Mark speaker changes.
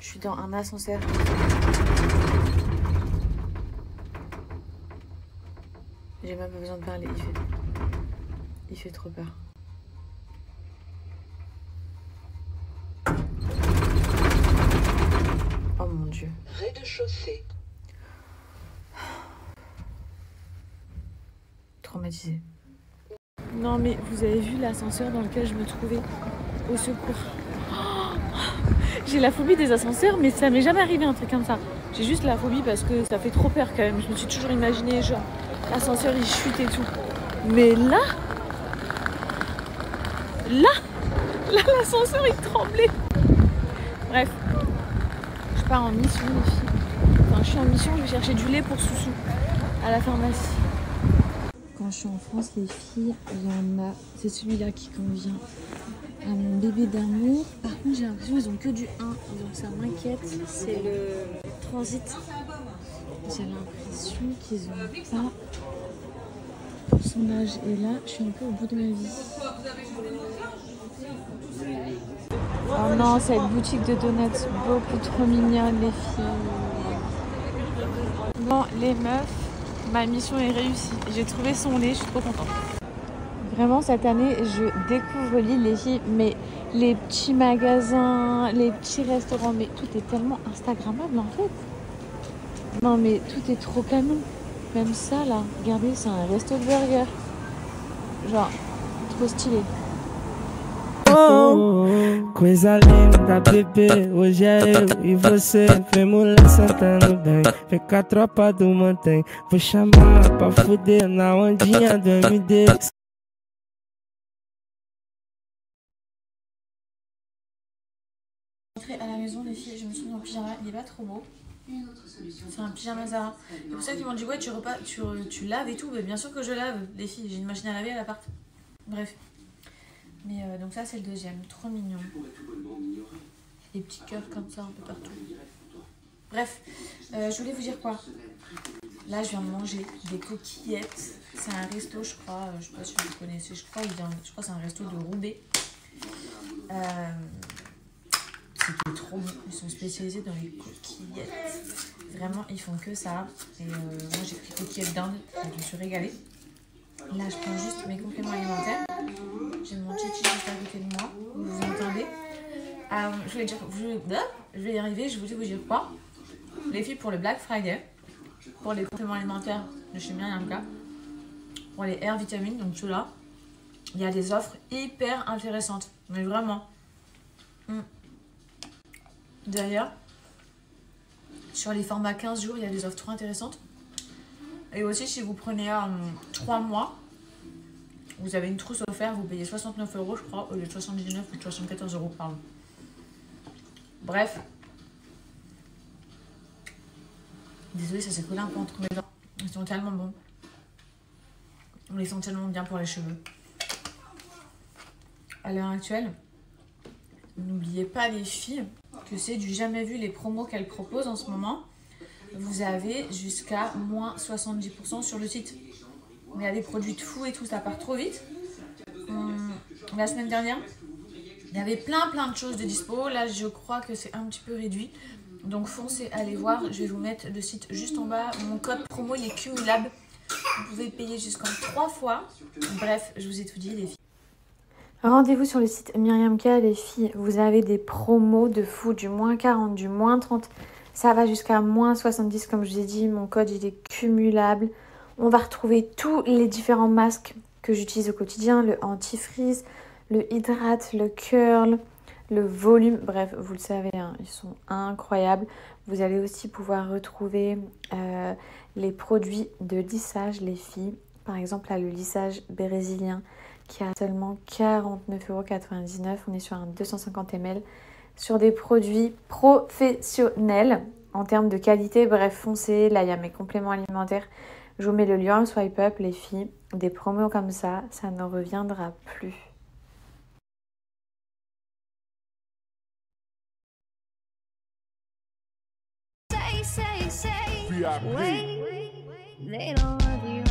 Speaker 1: Je suis dans un ascenseur. J'ai même pas besoin de parler, il fait... Il fait trop peur. Oh mon dieu.
Speaker 2: Rez-de-chaussée.
Speaker 1: Traumatisée. Non mais vous avez vu l'ascenseur dans lequel je me trouvais? Au secours. J'ai la phobie des ascenseurs mais ça m'est jamais arrivé un truc comme ça. J'ai juste la phobie parce que ça fait trop peur quand même. Je me suis toujours imaginé genre l'ascenseur il chute et tout. Mais là, là, là l'ascenseur il tremblait. Bref, je pars en mission les filles. Enfin je suis en mission, je vais chercher du lait pour Soussou à la pharmacie. Je suis en France, les filles, il y en a. C'est celui-là qui convient à mon bébé d'amour. Par contre, j'ai l'impression qu'ils ont que du 1, donc ça m'inquiète. C'est le transit. J'ai l'impression qu'ils ont pas pour son âge. Et là, je suis un peu au bout de ma vie. Oh non, cette boutique de donuts, beaucoup trop mignonne, les filles. Bon, les meufs, ma mission est réussie. J'ai trouvé son lait, je suis trop contente. Vraiment, cette année, je découvre l'île, les filles, mais les petits magasins, les petits restaurants, mais tout est tellement Instagrammable en fait. Non, mais tout est trop canon. Même ça, là, regardez, c'est un resto de burger. Genre, trop stylé.
Speaker 3: Coisa linda, bebê, hoje é eu e você
Speaker 1: à la maison, les filles, je me suis mis en pyjama, il est pas trop beau. C'est un pyjama Zara. C'est pour ça qu'ils m'ont dit, ouais, tu, tu laves et tout. Mais bien sûr que je lave, les filles, j'ai une machine à laver à l'appart. Bref. Mais euh, donc ça, c'est le deuxième, trop mignon. Des petits cœurs comme ça un peu partout. Bref, euh, je voulais vous dire quoi Là, je viens de manger des coquillettes. C'est un resto, je crois. euh, Je sais pas si vous connaissez. Je crois, il vient, je crois que c'est un resto de Roubaix. Euh, c'était trop bon. Ils sont spécialisés dans les coquillettes. Vraiment, ils font que ça. Et moi, j'ai pris coquillettes d'Inde. Je me suis régalée. Là, je prends juste mes compléments alimentaires. J'ai mon chichi juste à côté de moi. Vous entendez Euh, Je voulais dire... Je, ah, je vais y arriver. Je voulais vous dire quoi Les filles, pour le Black Friday, pour les compléments alimentaires de chez Myriamka, pour les Air Vitamines, donc ceux-là, il y a des offres hyper intéressantes. Mais vraiment. Mm. D'ailleurs, sur les formats 15 jours, il y a des offres trop intéressantes. Et aussi, si vous prenez 3 mois, vous avez une trousse offerte, vous payez 69 euros, je crois, au lieu de 79 ou de 74 euros, pardon. Bref. Désolée, ça s'est collé un peu entre mes dents. Ils sont tellement bons. Ils sont tellement bien pour les cheveux. À l'heure actuelle, n'oubliez pas les filles que c'est du jamais vu les promos qu'elles proposent en ce moment. Vous avez jusqu'à moins 70% sur le site. Il y a des produits de fou et tout, ça part trop vite. Hum, la semaine dernière, il y avait plein plein de choses de dispo. Là, je crois que c'est un petit peu réduit. Donc foncez, allez voir. Je vais vous mettre le site juste en bas. Mon code promo, il est cumulable. Vous pouvez payer jusqu'en 3 fois. Bref, je vous ai tout dit, les filles. Rendez-vous sur le site Myriamka, les filles. Vous avez des promos de fou, du moins 40, du moins 30. Ça va jusqu'à moins 70, comme je vous ai dit. Mon code, il est cumulable. On va retrouver tous les différents masques que j'utilise au quotidien. Le anti-freeze, le hydrate, le curl, le volume. Bref, vous le savez, hein, ils sont incroyables. Vous allez aussi pouvoir retrouver euh, les produits de lissage, les filles. Par exemple, là, le lissage brésilien qui a seulement 49,99€. On est sur un 250 ml. Sur des produits professionnels en termes de qualité. Bref, foncez. Là, il y a mes compléments alimentaires. Je vous mets le lien swipe up, les filles. Des promos comme ça, ça ne reviendra plus.
Speaker 4: Say, say, say. Wait, they don't love you